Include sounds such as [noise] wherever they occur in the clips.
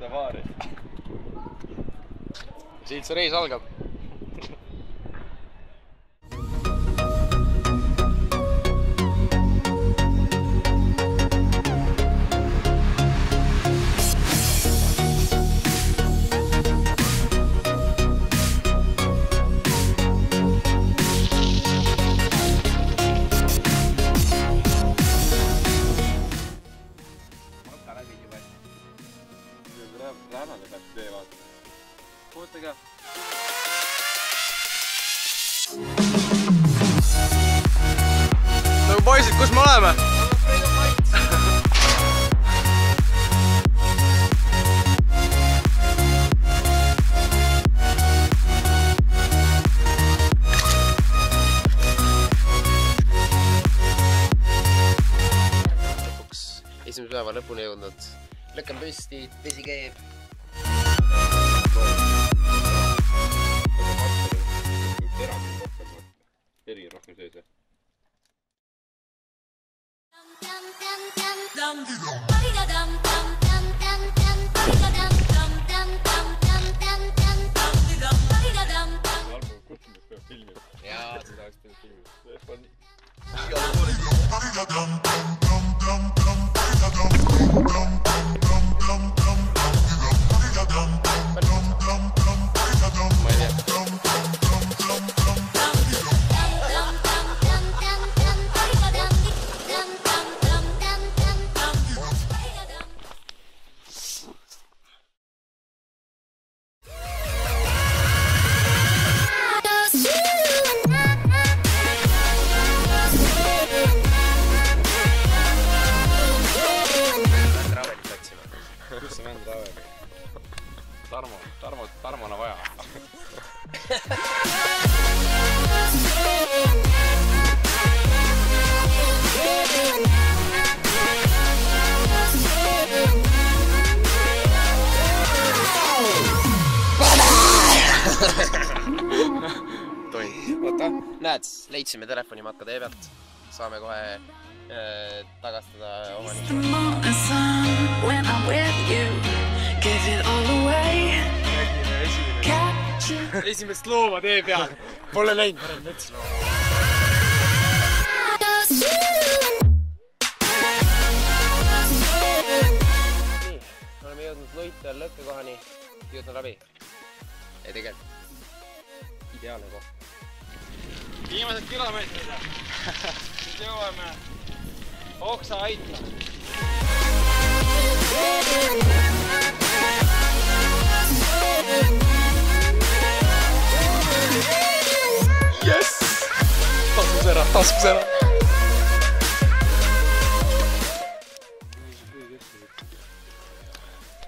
Davare. siit see reis algab. Läänade pealt tee vaata. ootage. no poisid, kus me oleme? esimese päeva lõpuni jõudnud. Lükkan püsti, vesi keeb. eri rohkem sees filmima. jaa, seda oleks pidanud filmima. Ma näed, leidsime telefonimatka tee pealt. saame kohe äh, tagastada omanikule. esimest looma tee peal. Pole näinud varem metslooma. oleme jõudnud Luitel lõkkekohani, jõudnud läbi. ei tegelikult, ideaalne koht. Viimased kilomeetrid. siis [laughs] jõuame Oksa aitla. tasus ära, tasus ära.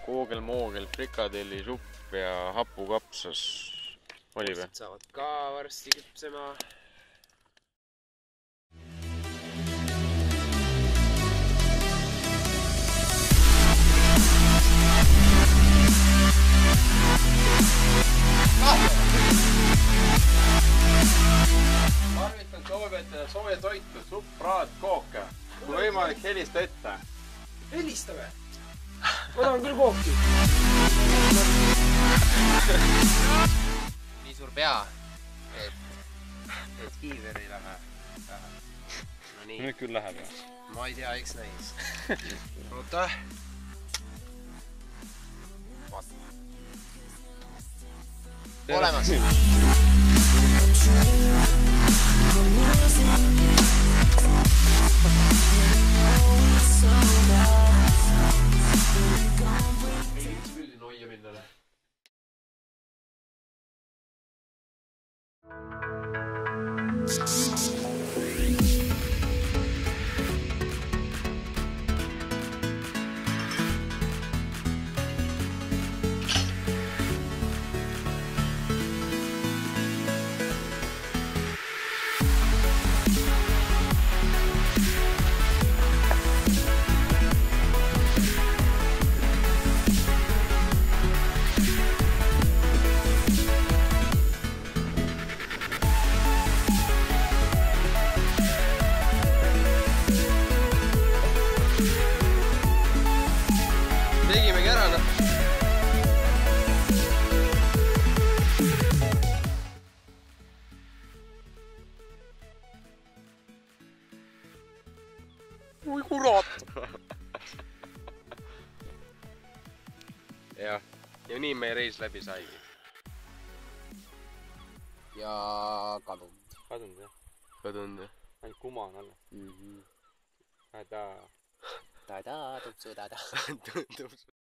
koogelmoogel, frikadellisupp ja hapukapsas. oli või? saavad ka varsti küpsema. võimalik, helista ette. helistame. ma tahan küll kooki. nii suur pea, et, et kiiver ei lähe. no nii, nüüd küll läheb jah. ma ei tea, eks näis. oota. vaata. olemas. I'm losing you. Oi kurat. jah, ja nii meie reis läbi saigi. ja kadunud kadunud jah? kadunud jah ainult kuma on alles. mm. -hmm. häda. tada, tupsu tada. [laughs]